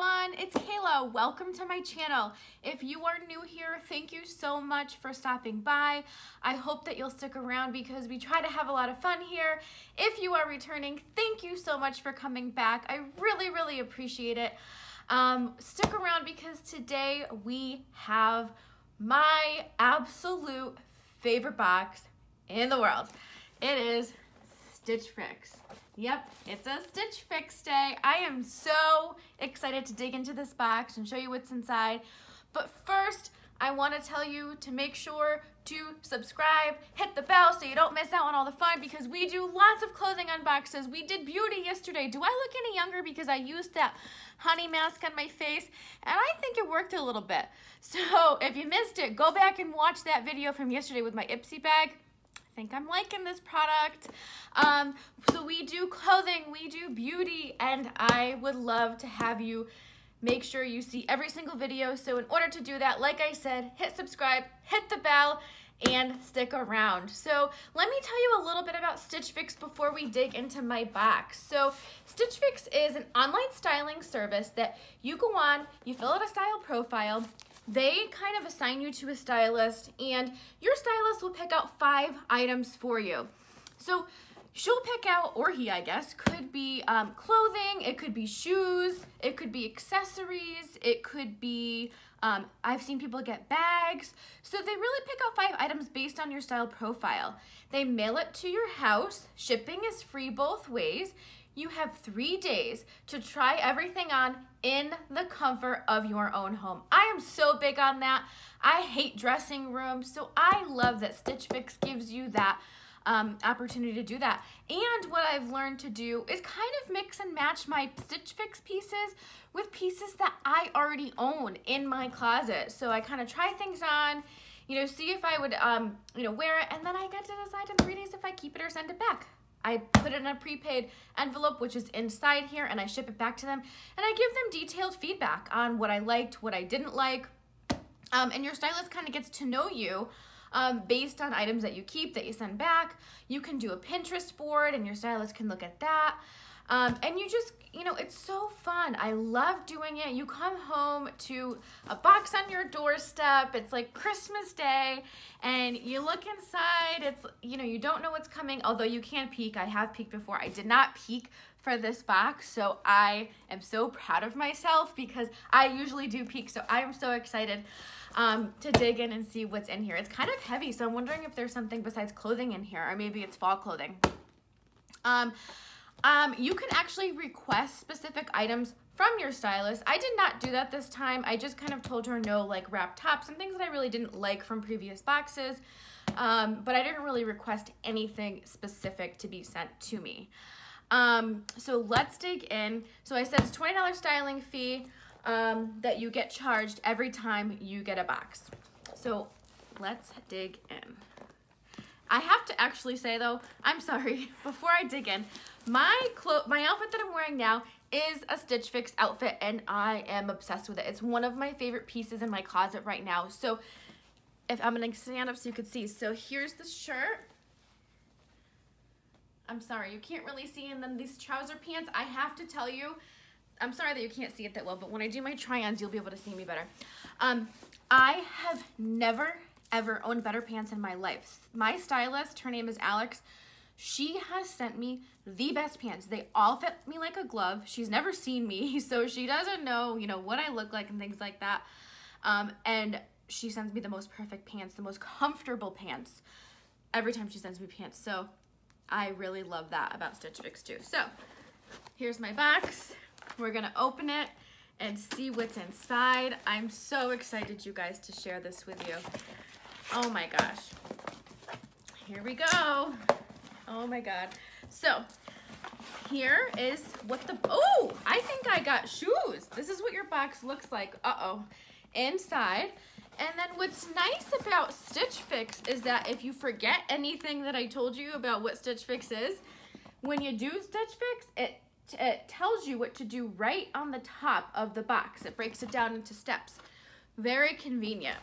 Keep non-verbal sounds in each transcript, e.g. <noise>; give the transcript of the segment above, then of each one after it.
everyone, it's Kayla. Welcome to my channel. If you are new here, thank you so much for stopping by. I hope that you'll stick around because we try to have a lot of fun here. If you are returning, thank you so much for coming back. I really, really appreciate it. Um, stick around because today we have my absolute favorite box in the world. It is Stitch Fix. Yep, it's a Stitch Fix day. I am so excited to dig into this box and show you what's inside. But first, I want to tell you to make sure to subscribe, hit the bell so you don't miss out on all the fun because we do lots of clothing unboxes. We did beauty yesterday. Do I look any younger because I used that honey mask on my face? And I think it worked a little bit. <laughs> So if you missed it, go back and watch that video from yesterday with my Ipsy bag think I'm liking this product. Um, so we do clothing, we do beauty, and I would love to have you make sure you see every single video. So in order to do that, like I said, hit subscribe, hit the bell, and stick around. So let me tell you a little bit about Stitch Fix before we dig into my box. So Stitch Fix is an online styling service that you go on, you fill out a style profile, they kind of assign you to a stylist and your stylist will pick out five items for you. So she'll pick out, or he I guess, could be um, clothing, it could be shoes, it could be accessories, it could be, um, I've seen people get bags. So they really pick out five items based on your style profile. They mail it to your house, shipping is free both ways. You have three days to try everything on in the comfort of your own home. I am so big on that. I hate dressing rooms, so I love that Stitch Fix gives you that um, opportunity to do that. And what I've learned to do is kind of mix and match my Stitch Fix pieces with pieces that I already own in my closet. So I kind of try things on, you know, see if I would, um, you know, wear it, and then I get to decide in three days if I keep it or send it back. I put it in a prepaid envelope, which is inside here, and I ship it back to them. And I give them detailed feedback on what I liked, what I didn't like. Um, and your stylist kind of gets to know you um, based on items that you keep, that you send back. You can do a Pinterest board, and your stylist can look at that. Um, and you just, you know, it's so fun. I love doing it. You come home to a box on your doorstep. It's like Christmas Day and you look inside. It's, you know, you don't know what's coming, although you can peek. I have peeked before. I did not peek for this box, so I am so proud of myself because I usually do peek, so I am so excited um, to dig in and see what's in here. It's kind of heavy, so I'm wondering if there's something besides clothing in here, or maybe it's fall clothing. Um, um, you can actually request specific items from your stylist. I did not do that this time. I just kind of told her no like wrap tops and things that I really didn't like from previous boxes. Um, but I didn't really request anything specific to be sent to me. Um, so let's dig in. So I said it's $20 styling fee um, that you get charged every time you get a box. So let's dig in. I have to actually say though, I'm sorry, <laughs> before I dig in, my clo my outfit that I'm wearing now is a Stitch Fix outfit and I am obsessed with it. It's one of my favorite pieces in my closet right now. So if I'm gonna stand up so you could see. So here's the shirt. I'm sorry, you can't really see. And then these trouser pants, I have to tell you, I'm sorry that you can't see it that well, but when I do my try-ons, you'll be able to see me better. Um, I have never, ever owned better pants in my life. My stylist, her name is Alex, she has sent me the best pants. They all fit me like a glove. She's never seen me, <laughs> so she doesn't know, you know, what I look like and things like that. Um, and she sends me the most perfect pants, the most comfortable pants every time she sends me pants. So I really love that about Stitch Fix too. So here's my box. We're gonna open it and see what's inside. I'm so excited, you guys, to share this with you. Oh my gosh. Here we go. Oh my God. So here is what the, oh, I think I got shoes. This is what your box looks like. Uh-oh. Inside. And then what's nice about Stitch Fix is that if you forget anything that I told you about what Stitch Fix is, when you do Stitch Fix, it, it tells you what to do right on the top of the box. It breaks it down into steps. Very convenient.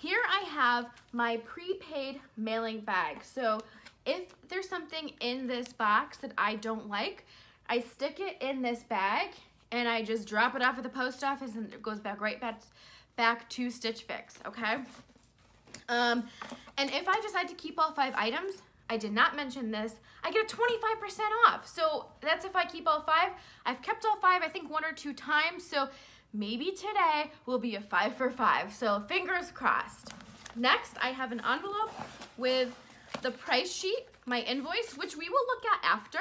Here I have my prepaid mailing bag. So if there's something in this box that I don't like, I stick it in this bag and I just drop it off at the post office and it goes back right back, back to Stitch Fix, okay? Um, and if I decide to keep all five items, I did not mention this, I get a 25% off. So that's if I keep all five. I've kept all five, I think one or two times. So maybe today will be a five for five. So fingers crossed. Next, I have an envelope with the price sheet, my invoice, which we will look at after.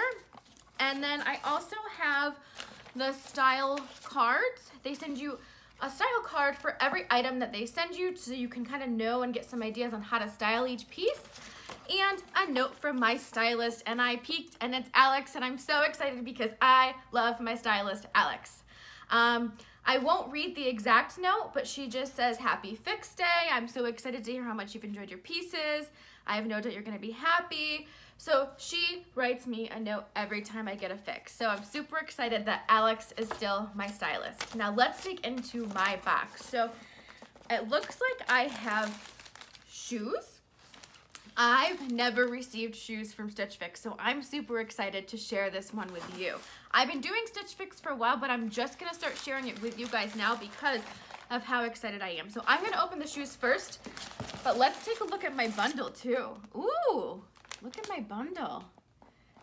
And then I also have the style cards. They send you a style card for every item that they send you so you can kind of know and get some ideas on how to style each piece and a note from my stylist and I peeked and it's Alex and I'm so excited because I love my stylist Alex. Um, I won't read the exact note, but she just says, happy fix day. I'm so excited to hear how much you've enjoyed your pieces. I have no doubt you're gonna be happy. So she writes me a note every time I get a fix. So I'm super excited that Alex is still my stylist. Now let's dig into my box. So it looks like I have shoes I've never received shoes from Stitch Fix, so I'm super excited to share this one with you. I've been doing Stitch Fix for a while, but I'm just gonna start sharing it with you guys now because of how excited I am. So I'm gonna open the shoes first, but let's take a look at my bundle too. Ooh, look at my bundle.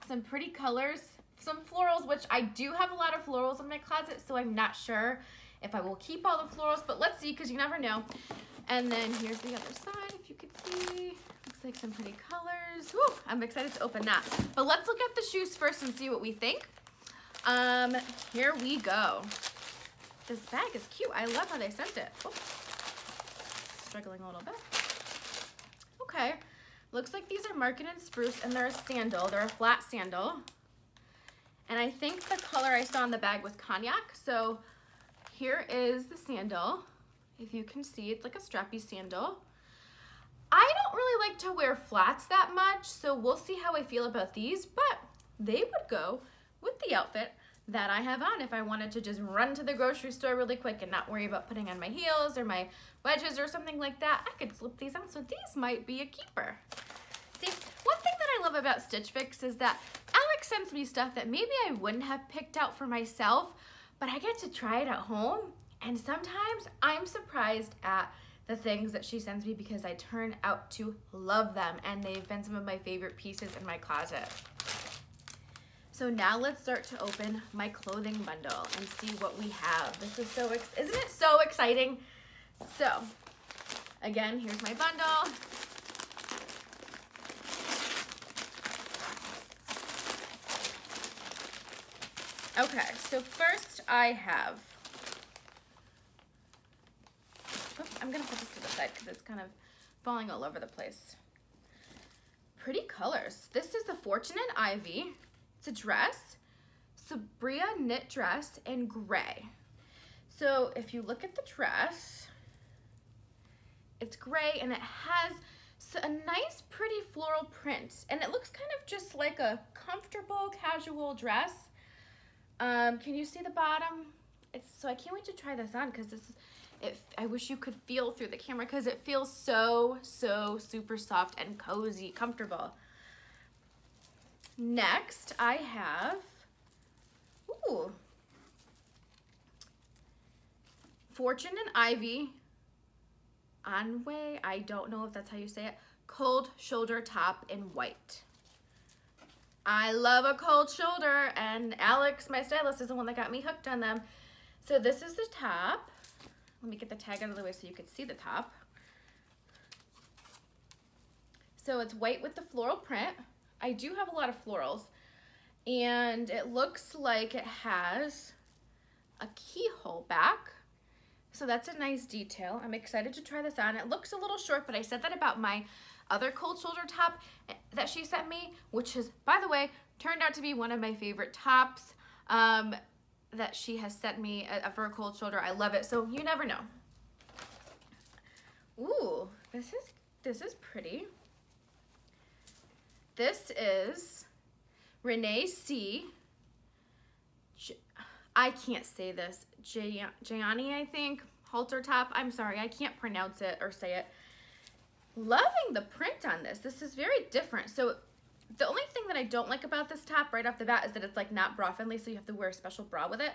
Some pretty colors, some florals, which I do have a lot of florals in my closet, so I'm not sure if I will keep all the florals, but let's see, because you never know. And then here's the other side, if you could see. Like some pretty colors. Woo, I'm excited to open that. But let's look at the shoes first and see what we think. Um, here we go. This bag is cute. I love how they sent it. Struggling a little bit. Okay. Looks like these are Market and Spruce and they're a sandal. They're a flat sandal. And I think the color I saw in the bag was cognac. So here is the sandal. If you can see, it's like a strappy sandal. I don't really like to wear flats that much, so we'll see how I feel about these, but they would go with the outfit that I have on if I wanted to just run to the grocery store really quick and not worry about putting on my heels or my wedges or something like that. I could slip these on, so these might be a keeper. See, one thing that I love about Stitch Fix is that Alex sends me stuff that maybe I wouldn't have picked out for myself, but I get to try it at home, and sometimes I'm surprised at the things that she sends me because I turn out to love them and they've been some of my favorite pieces in my closet. So now let's start to open my clothing bundle and see what we have. This is so, isn't it so exciting? So, again, here's my bundle. Okay, so first I have I'm gonna put this to the side because it's kind of falling all over the place. Pretty colors. This is the Fortune and Ivy. It's a dress, Sabria knit dress in gray. So if you look at the dress, it's gray and it has a nice pretty floral print and it looks kind of just like a comfortable casual dress. Um, can you see the bottom? It's so I can't wait to try this on because this is it, I wish you could feel through the camera because it feels so, so super soft and cozy, comfortable. Next, I have, ooh, Fortune and Ivy Onway, I don't know if that's how you say it, cold shoulder top in white. I love a cold shoulder and Alex, my stylist, is the one that got me hooked on them. So this is the top. Let me get the tag out of the way so you can see the top. So it's white with the floral print. I do have a lot of florals and it looks like it has a keyhole back. So that's a nice detail. I'm excited to try this on. It looks a little short, but I said that about my other cold shoulder top that she sent me, which is, by the way, turned out to be one of my favorite tops. Um, that she has sent me a, a fur cold shoulder. I love it. So you never know. Ooh, this is this is pretty. This is Renee C. I can't say this. Gianni, I think. Halter top. I'm sorry, I can't pronounce it or say it. Loving the print on this. This is very different. So The only thing that I don't like about this top right off the bat is that it's like not bra friendly, so you have to wear a special bra with it.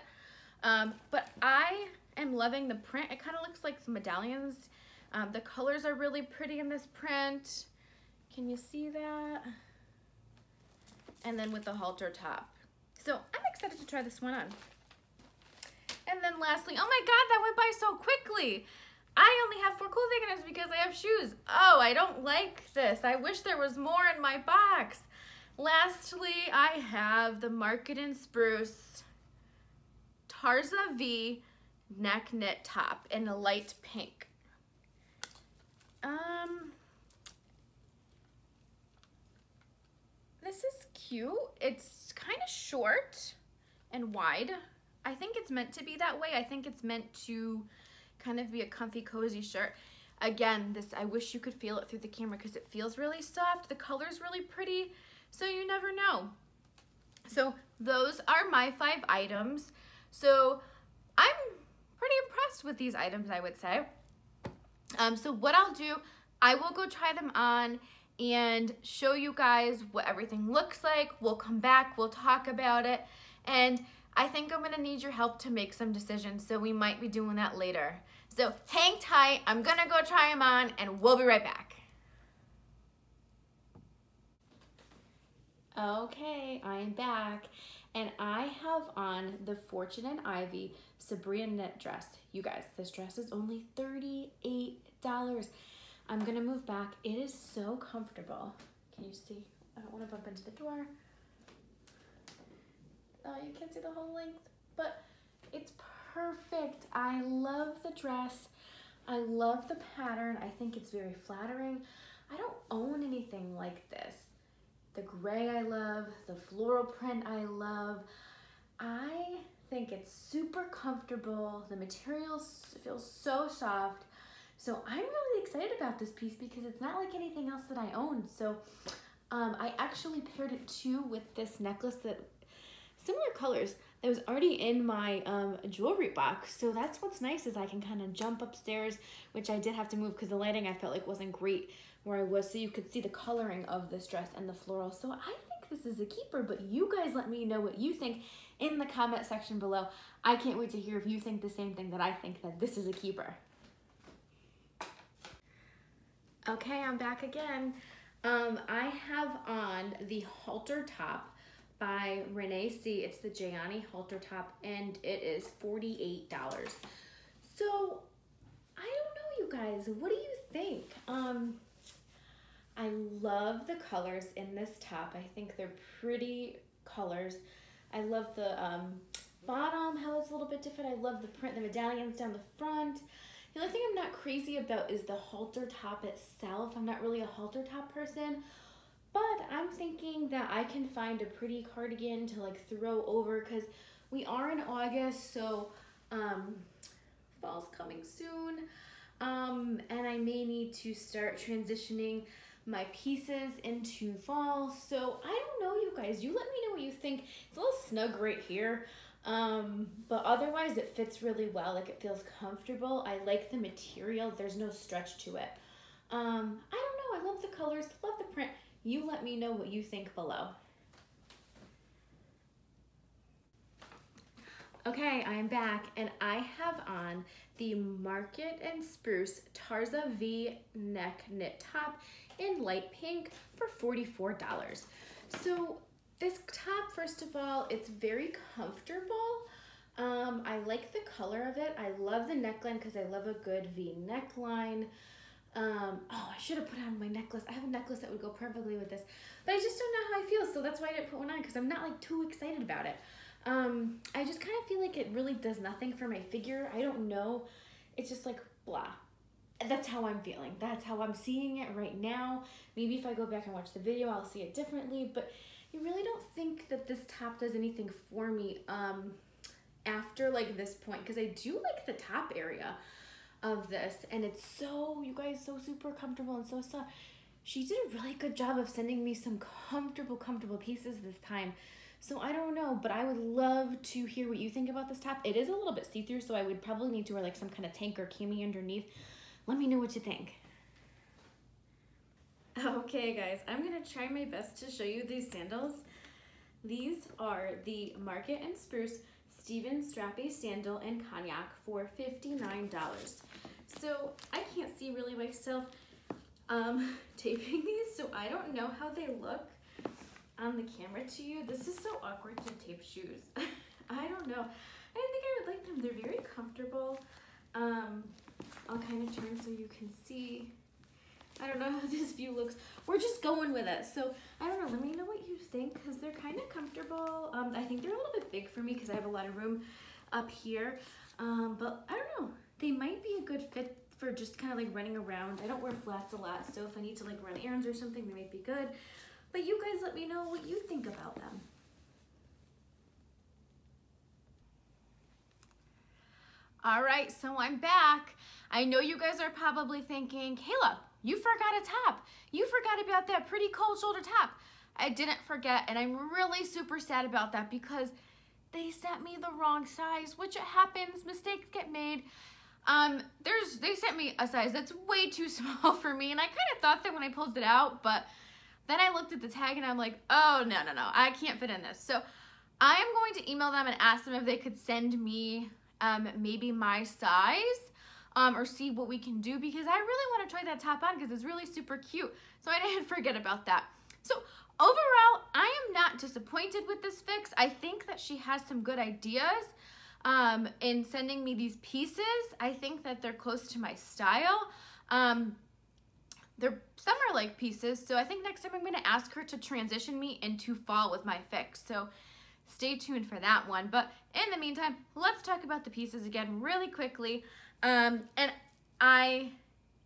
Um, but I am loving the print. It kind of looks like medallions. Um, the colors are really pretty in this print. Can you see that? And then with the halter top. So I'm excited to try this one on. And then lastly, oh my God, that went by so quickly. I only have four clothing items because I have shoes. Oh, I don't like this. I wish there was more in my box. Lastly, I have the Market and Spruce Tarza V neck knit top in a light pink. Um, this is cute. It's kind of short and wide. I think it's meant to be that way. I think it's meant to kind of be a comfy, cozy shirt. Again, this I wish you could feel it through the camera because it feels really soft. The color's really pretty, so you never know. So those are my five items. So I'm pretty impressed with these items, I would say. Um, so what I'll do, I will go try them on and show you guys what everything looks like. We'll come back, we'll talk about it, and I think I'm gonna need your help to make some decisions, so we might be doing that later. So hang tight, I'm gonna go try them on, and we'll be right back. Okay, I am back, and I have on the Fortune and Ivy Sabrina knit dress. You guys, this dress is only $38. I'm gonna move back. It is so comfortable. Can you see? I don't wanna bump into the door. Oh, you can't see the whole length, but it's perfect. I love the dress. I love the pattern. I think it's very flattering. I don't own anything like this. The gray I love, the floral print I love. I think it's super comfortable. The material feels so soft. So I'm really excited about this piece because it's not like anything else that I own. So um, I actually paired it too with this necklace that similar colors that was already in my um, jewelry box. So that's what's nice is I can kind of jump upstairs, which I did have to move because the lighting I felt like wasn't great where I was. So you could see the coloring of this dress and the floral. So I think this is a keeper, but you guys let me know what you think in the comment section below. I can't wait to hear if you think the same thing that I think that this is a keeper. Okay, I'm back again. Um, I have on the halter top by Renee C. It's the Gianni halter top and it is $48. So I don't know you guys, what do you think? Um, I love the colors in this top. I think they're pretty colors. I love the um, bottom, how it's a little bit different. I love the print, the medallions down the front. The only thing I'm not crazy about is the halter top itself. I'm not really a halter top person, but I'm thinking that I can find a pretty cardigan to like throw over because we are in August, so um, fall's coming soon. Um, and I may need to start transitioning my pieces into fall. So I don't know, you guys. You let me know what you think. It's a little snug right here. Um, but otherwise it fits really well. Like it feels comfortable. I like the material. There's no stretch to it. Um, I don't know. I love the colors. I love the print. You let me know what you think below. Okay, I am back and I have on the Market and Spruce Tarza V neck knit top in light pink for $44. So this top, first of all, it's very comfortable. Um, I like the color of it. I love the neckline because I love a good V neckline. Um, oh, I should have put on my necklace. I have a necklace that would go perfectly with this, but I just don't know how I feel, so that's why I didn't put one on because I'm not like too excited about it. Um, I just kind of feel like it really does nothing for my figure. I don't know. It's just like blah that's how I'm feeling. That's how I'm seeing it right now. Maybe if I go back and watch the video, I'll see it differently, but I really don't think that this top does anything for me um, after like this point because I do like the top area of this and it's so, you guys, so super comfortable and so soft. She did a really good job of sending me some comfortable, comfortable pieces this time. So I don't know, but I would love to hear what you think about this top. It is a little bit see-through, so I would probably need to wear like some kind of tank or cami underneath. Let me know what you think. Okay guys, I'm gonna try my best to show you these sandals. These are the Market and Spruce Stephen Strappy Sandal and Cognac for $59. So I can't see really myself um, <laughs> taping these, so I don't know how they look on the camera to you. This is so awkward to tape shoes. <laughs> I don't know. I think I would like them. They're very comfortable. Um, I'll kind of turn so you can see. I don't know how <laughs> this view looks. We're just going with it. So I don't know. Let me know what you think because they're kind of comfortable. Um, I think they're a little bit big for me because I have a lot of room up here. Um, but I don't know. They might be a good fit for just kind of like running around. I don't wear flats a lot. So if I need to like run errands or something, they might be good. But you guys let me know what you think about them. All right, so I'm back. I know you guys are probably thinking, Kayla, you forgot a top. You forgot about that pretty cold shoulder top. I didn't forget, and I'm really super sad about that because they sent me the wrong size, which it happens, mistakes get made. Um, there's they sent me a size that's way too <laughs> small for me, and I kind of thought that when I pulled it out, but then I looked at the tag and I'm like, oh, no, no, no, I can't fit in this. So I am going to email them and ask them if they could send me um, maybe my size um, or see what we can do because I really want to try that top on because it's really super cute. So I <laughs> didn't forget about that. So overall, I am not disappointed with this fix. I think that she has some good ideas um, in sending me these pieces. I think that they're close to my style. Um, they're summer-like pieces, so I think next time I'm going to ask her to transition me into fall with my fix. So stay tuned for that one. But in the meantime, let's talk about the pieces again really quickly. Um, and I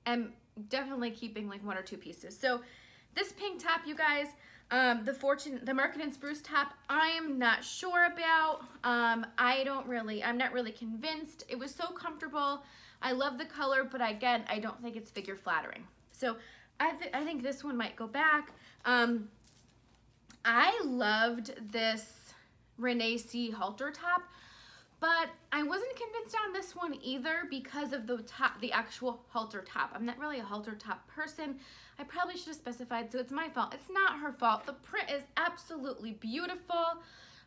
am definitely keeping like one or two pieces. So this pink top, you guys, um, the Fortune, the Market and Spruce top, I am not sure about. Um, I don't really, I'm not really convinced. It was so comfortable. I love the color, but again, I don't think it's figure flattering. So I, th I think this one might go back. Um, I loved this Renee C halter top, but I wasn't convinced on this one either because of the top, the actual halter top. I'm not really a halter top person. I probably should have specified, so it's my fault. It's not her fault. The print is absolutely beautiful.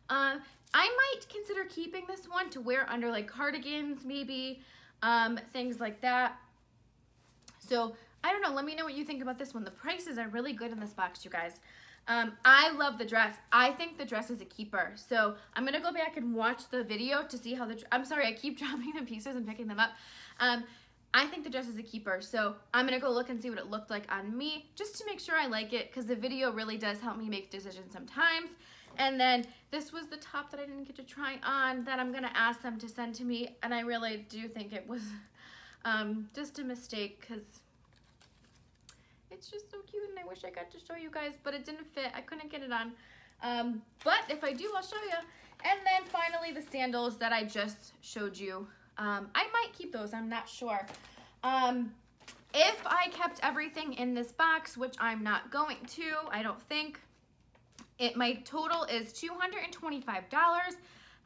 Um, I might consider keeping this one to wear under like cardigans maybe, um, things like that. So I don't know. Let me know what you think about this one. The prices are really good in this box, you guys. Um, I love the dress. I think the dress is a keeper. So I'm to go back and watch the video to see how the, I'm sorry, I keep <laughs> dropping the pieces and picking them up. Um, I think the dress is a keeper. So I'm to go look and see what it looked like on me just to make sure I like it because the video really does help me make decisions sometimes. And then this was the top that I didn't get to try on that I'm to ask them to send to me. And I really do think it was <laughs> um, just a mistake because it's just so cute and I wish I got to show you guys, but it didn't fit. I couldn't get it on. Um, but if I do, I'll show you. And then finally the sandals that I just showed you. Um, I might keep those, I'm not sure. Um, if I kept everything in this box, which I'm not going to, I don't think, it my total is $225.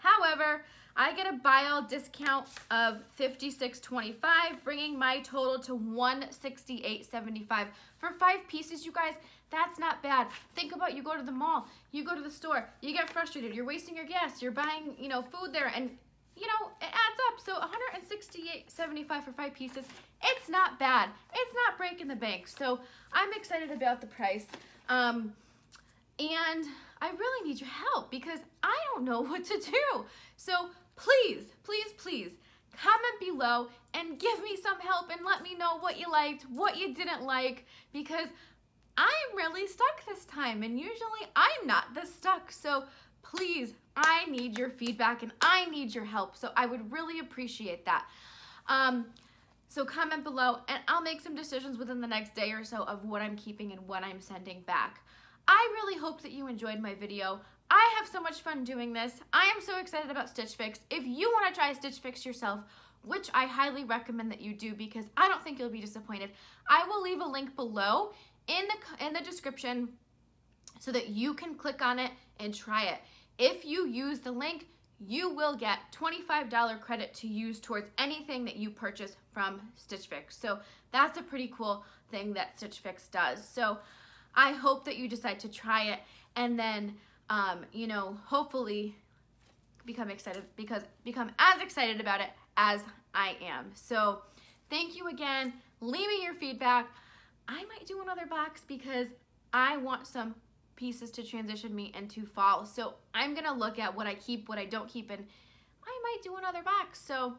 However, I get a buy all discount of $56.25, bringing my total to $168.75. For five pieces, you guys, that's not bad. Think about you go to the mall, you go to the store, you get frustrated, you're wasting your gas, you're buying, you know, food there, and you know, it adds up. So $168.75 for five pieces, it's not bad. It's not breaking the bank. So I'm excited about the price. Um, and I really need your help because I don't know <laughs> what to do. So please, please, please comment below and give me some help and let me know what you liked, what you didn't like, because I'm really stuck this time and usually I'm not this stuck. So please, I need your feedback and I need your help. So I would really appreciate that. Um, so comment below and I'll make some decisions within the next day or so of what I'm keeping and what I'm sending back. I really hope that you enjoyed my video. I have so much fun doing this. I am so excited about Stitch Fix. If you want to try Stitch Fix yourself, which I highly recommend that you do because I don't think you'll be disappointed, I will leave a link below in the, in the description so that you can click on it and try it. If you use the link, you will get $25 credit to use towards anything that you purchase from Stitch Fix. So that's a pretty cool thing that Stitch Fix does. So I hope that you decide to try it and then, um, you know, hopefully become excited because become as excited about it as I am. So thank you again. Leave me your feedback. I might do another box because I want some pieces to transition me into fall. So I'm gonna look at what I keep, what I don't keep, and I might do another box. So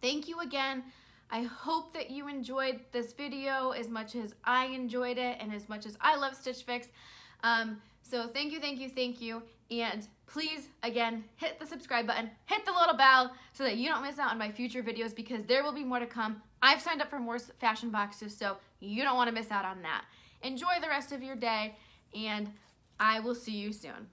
thank you again. I hope that you enjoyed this video as much as I enjoyed it and as much as I love Stitch Fix. Um, so thank you, thank you, thank you. And please, again, hit the subscribe button, hit the little bell so that you don't miss out on my future videos because there will be more to come. I've signed up for more fashion boxes, so you don't want to miss out on that. Enjoy the rest of your day, and I will see you soon.